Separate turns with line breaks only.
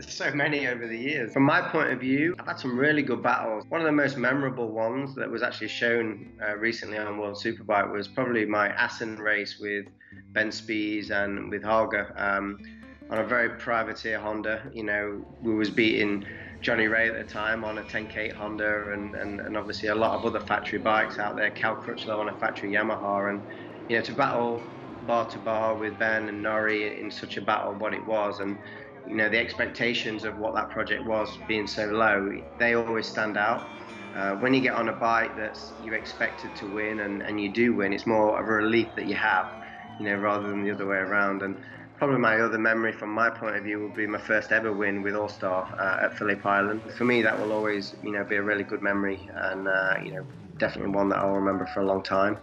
So many over the years. From my point of view, I've had some really good battles. One of the most memorable ones that was actually shown uh, recently on World Superbike was probably my Assen race with Ben Spies and with Haga um, on a very privateer Honda. You know, we was beating Johnny Rea at the time on a Ten Kate Honda and, and, and obviously a lot of other factory bikes out there, Cal Crutchlow on a factory Yamaha. And, you know, to battle bar to bar with Ben and Nori in such a battle, what it was, and you know the expectations of what that project was being so low, they always stand out. Uh, when you get on a bike that's you expected to win and, and you do win, it's more of a relief that you have, you know, rather than the other way around. And probably my other memory from my point of view will be my first ever win with Alstare uh, at Phillip Island. For me, that will always, you know, be a really good memory and uh, you know definitely one that I'll remember for a long time.